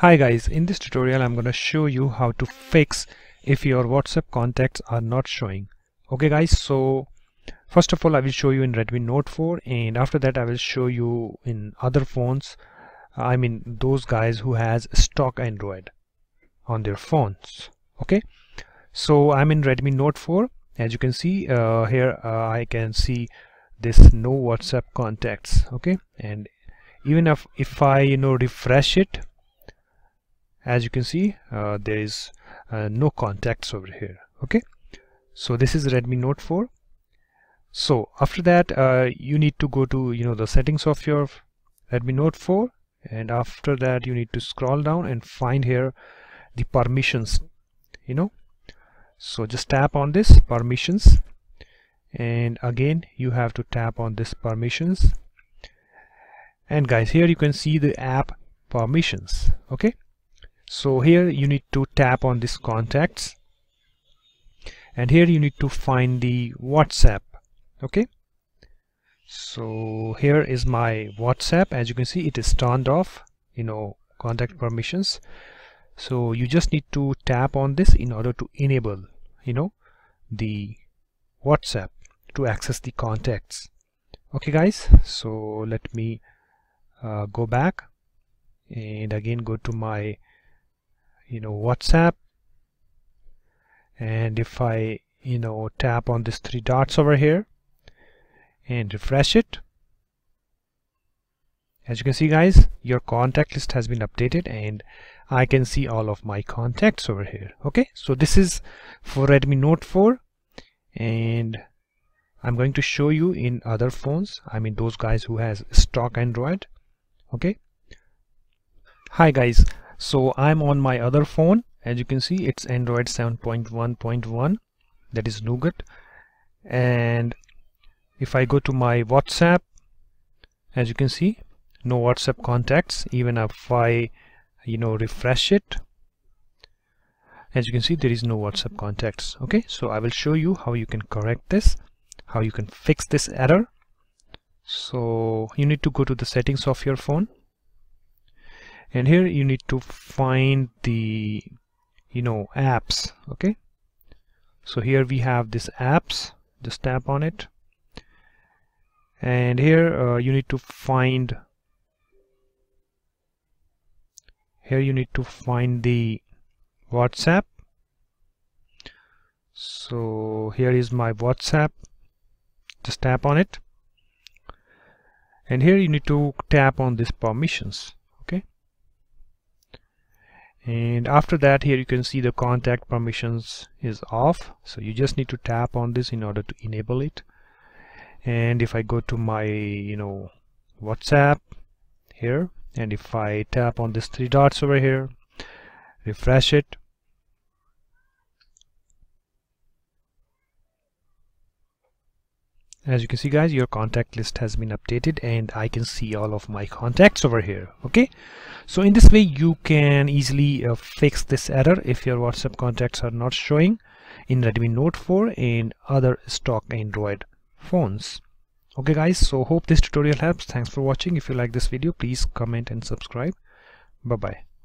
Hi guys, in this tutorial I'm going to show you how to fix if your WhatsApp contacts are not showing. Okay guys, so first of all I will show you in Redmi Note 4 and after that I will show you in other phones, I mean those guys who has stock Android on their phones. Okay, so I'm in Redmi Note 4 as you can see uh, here uh, I can see this no WhatsApp contacts okay and even if, if I you know refresh it as you can see uh, there is uh, no contacts over here okay? So this is Redmi Note 4 so after that uh, you need to go to you know the settings of your Redmi Note 4 and after that you need to scroll down and find here the permissions you know? So just tap on this permissions and again you have to tap on this permissions. And guys here you can see the app permissions okay so here you need to tap on this contacts. And here you need to find the WhatsApp. Okay? So here is my WhatsApp. As you can see it is turned off you know contact permissions. So you just need to tap on this in order to enable you know the WhatsApp to access the contacts. Okay guys? So let me uh, go back and again go to my you know WhatsApp. And if I you know tap on this three dots over here and refresh it. As you can see guys your contact list has been updated and I can see all of my contacts over here. Okay so this is for Redmi Note 4 and I'm going to show you in other phones. I mean those guys who has stock Android. Okay. Hi guys so I'm on my other phone. As you can see it's Android 7.1.1 that is Nougat. And if I go to my WhatsApp as you can see no WhatsApp contacts. Even if I you know refresh it as you can see there is no WhatsApp contacts. Okay so I will show you how you can correct this how you can fix this error. So you need to go to the settings of your phone and here you need to find the you know apps okay? So here we have this apps just tap on it. And here uh, you need to find here you need to find the WhatsApp. So here is my WhatsApp. Just tap on it. And here you need to tap on this permissions and after that here you can see the contact permissions is off. So you just need to tap on this in order to enable it. And if I go to my you know WhatsApp here and if I tap on this three dots over here refresh it as you can see guys your contact list has been updated and I can see all of my contacts over here okay? So in this way you can easily uh, fix this error if your WhatsApp contacts are not showing in Redmi Note 4 and other stock Android phones. Okay guys so hope this tutorial helps. Thanks for watching. If you like this video please comment and subscribe. Bye bye